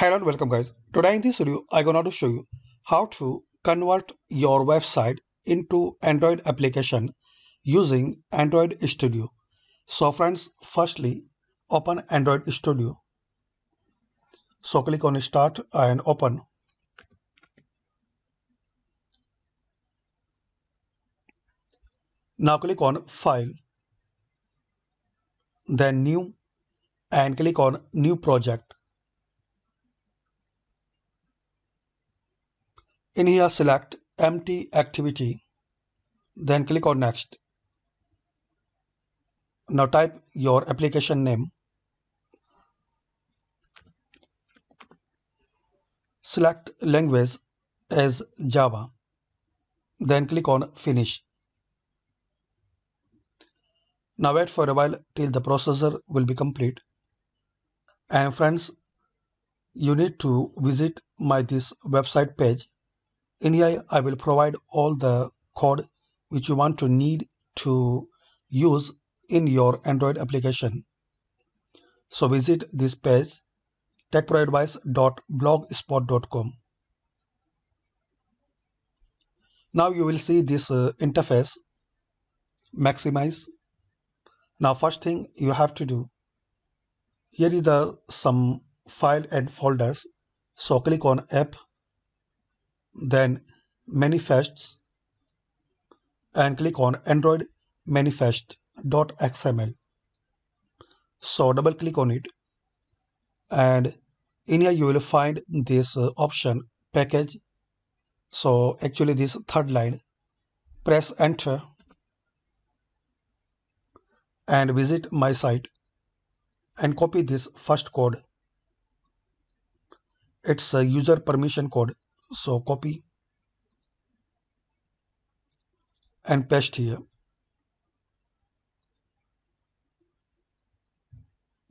Hello and welcome guys. Today in this video I'm gonna to show you how to convert your website into Android application using Android Studio. So friends firstly open Android Studio. So click on start and open. Now click on file then new and click on new project In here select empty activity then click on next. Now type your application name. Select language as Java then click on finish. Now wait for a while till the processor will be complete. And friends, you need to visit my this website page in here I will provide all the code which you want to need to use in your Android application. So visit this page techproadvice.blogspot.com. Now you will see this uh, interface maximize. Now first thing you have to do here is the some file and folders. So click on app then manifests and click on android manifest.xml so double click on it and in here you will find this uh, option package. So actually this third line press enter and visit my site and copy this first code. It's a user permission code so copy and paste here.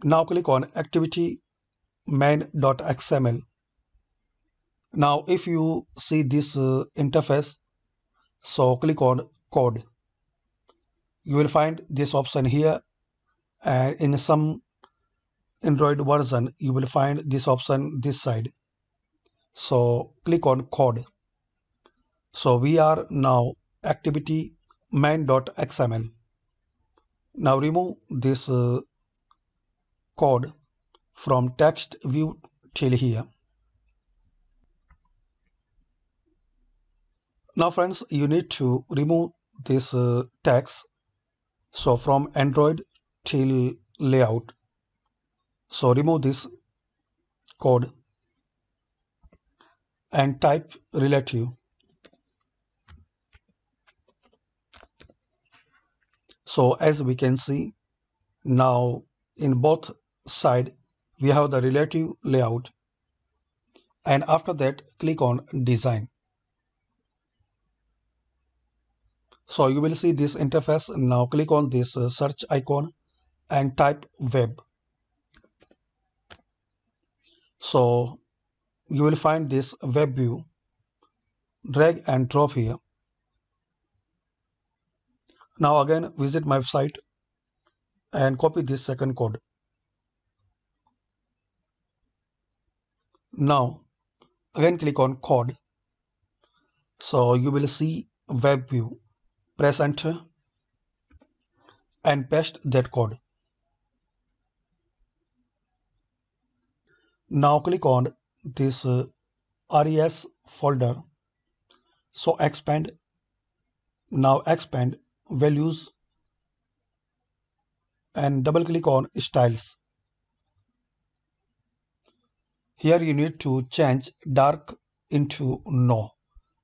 Now click on activity main.xml now if you see this uh, interface so click on code. You will find this option here and in some android version you will find this option this side so click on code. So we are now activity main.xml now remove this uh, code from text view till here. Now friends you need to remove this uh, text. So from android till layout. So remove this code and type relative. So as we can see now in both side we have the relative layout and after that click on design. So you will see this interface now click on this uh, search icon and type web. So you will find this web view. Drag and drop here. Now again visit my site and copy this second code. Now again click on code. So you will see web view. Press enter and paste that code. Now click on this uh, res folder. So expand. Now expand values and double click on styles. Here you need to change dark into no.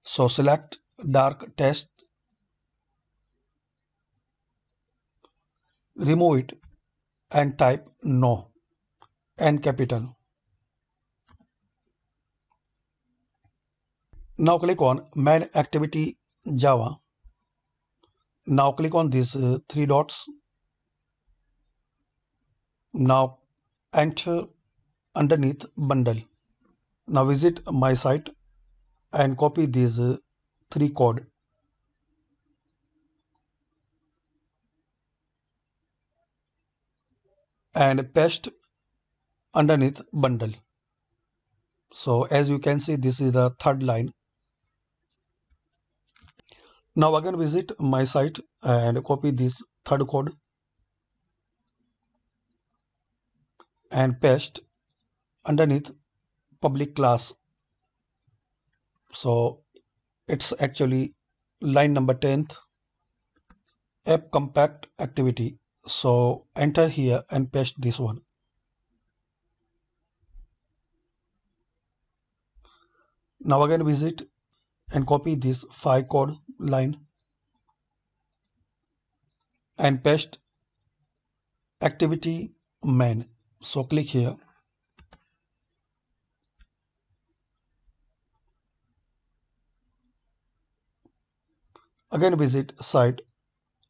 So select dark test. Remove it and type no. And capital Now click on main activity Java. Now click on these uh, three dots. Now enter underneath bundle. Now visit my site and copy these uh, three code. and paste underneath bundle. so as you can see this is the third line now again visit my site and copy this third code and paste underneath public class. So it's actually line number 10th app compact activity. So enter here and paste this one. Now again visit and copy this 5 code line and paste activity main. So click here. Again visit site.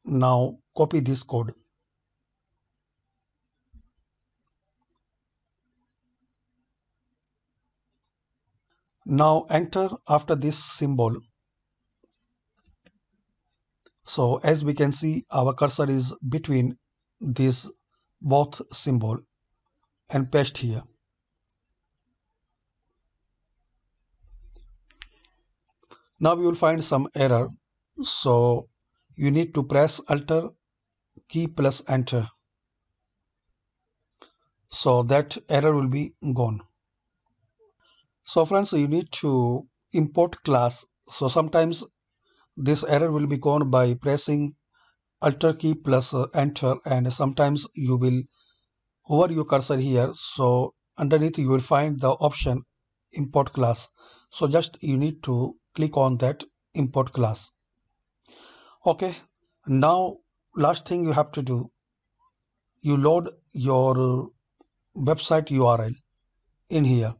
Now copy this code Now enter after this symbol. So as we can see our cursor is between this both symbol and paste here. Now you will find some error. So you need to press Alt key plus enter. So that error will be gone so friends you need to import class. So sometimes this error will be gone by pressing alt key plus uh, enter and sometimes you will hover your cursor here. So underneath you will find the option import class. So just you need to click on that import class. Okay now last thing you have to do you load your website url in here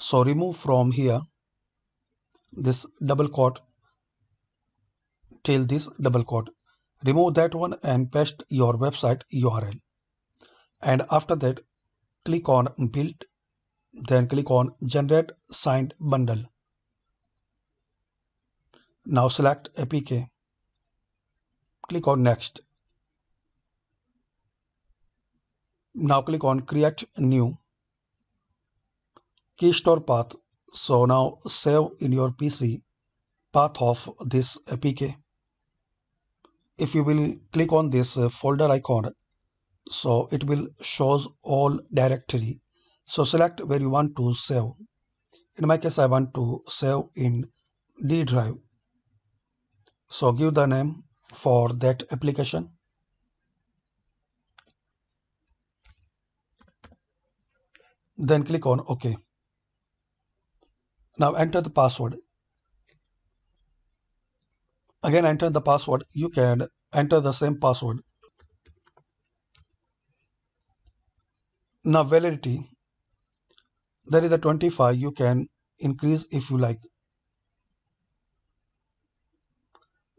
so remove from here this double quote. Till this double quote. Remove that one and paste your website url and after that click on build then click on generate signed bundle. Now select apk click on next. Now click on create new key store path so now save in your PC path of this APK if you will click on this uh, folder icon so it will shows all directory. So select where you want to save. In my case I want to save in D drive. So give the name for that application. Then click on OK now enter the password. Again enter the password. You can enter the same password. Now validity. There is a 25. You can increase if you like.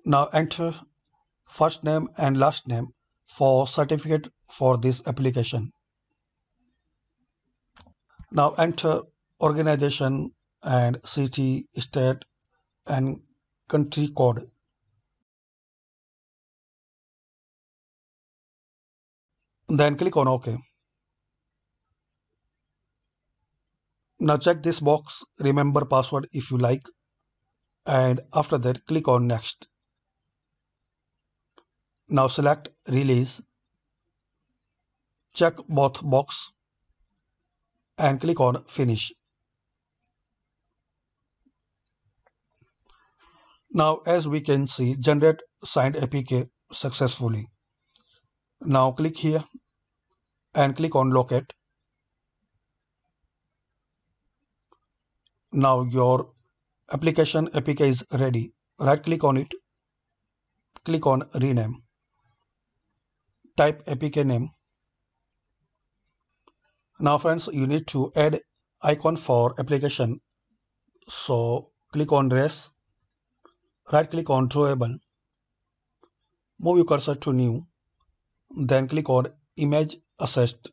Now enter first name and last name for certificate for this application. Now enter organization and city, state and country code. Then click on OK. Now check this box, remember password if you like and after that click on next. Now select release, check both box and click on finish. Now as we can see generate signed APK successfully. Now click here and click on locate. Now your application APK is ready. Right click on it. Click on rename. Type APK name. Now friends you need to add icon for application. So click on res right click on drawable. Move your cursor to new. Then click on image asset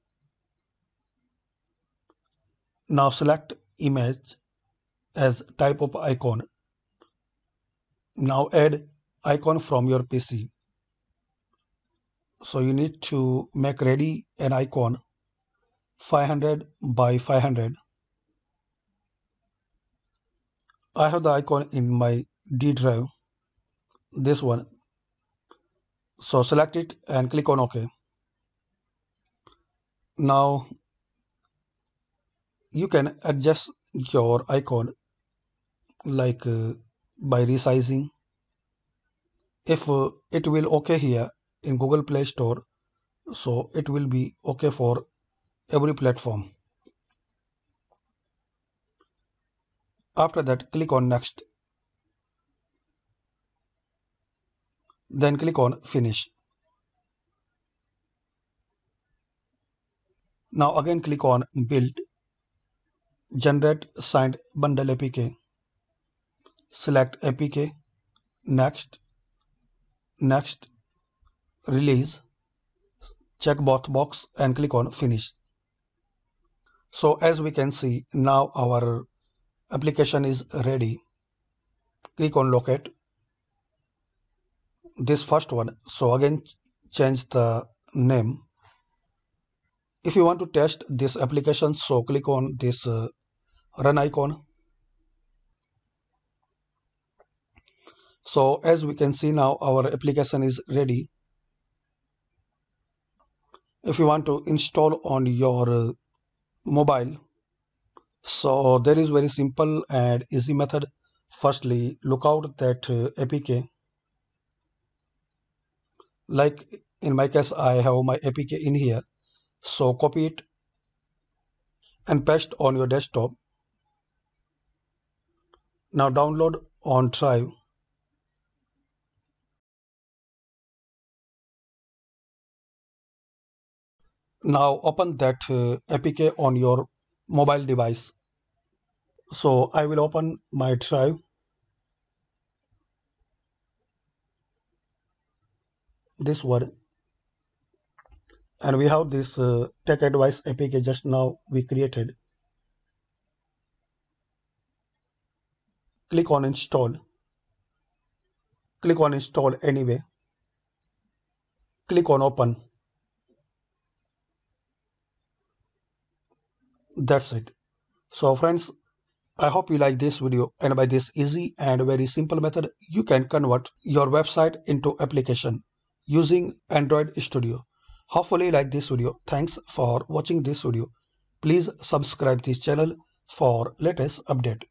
now select image as type of icon. Now add icon from your PC so you need to make ready an icon 500 by 500 I have the icon in my D drive this one. So select it and click on OK. Now you can adjust your icon like uh, by resizing. If uh, it will okay here in Google Play Store so it will be okay for every platform. After that click on next then click on finish. Now again click on build. Generate signed bundle apk select apk next. Next. Release. Check both box and click on finish. So as we can see now our application is ready. Click on locate this first one so again change the name. If you want to test this application so click on this uh, run icon. So as we can see now our application is ready. If you want to install on your uh, mobile so there is very simple and easy method. Firstly look out that uh, apk like in my case I have my APK in here. So copy it and paste on your desktop. Now download on drive. Now open that uh, APK on your mobile device. So I will open my drive this one and we have this uh, tech advice apk just now we created. Click on install. Click on install anyway. Click on open. That's it. So friends I hope you like this video and by this easy and very simple method you can convert your website into application using Android Studio. Hopefully like this video. Thanks for watching this video. Please subscribe this channel for latest update.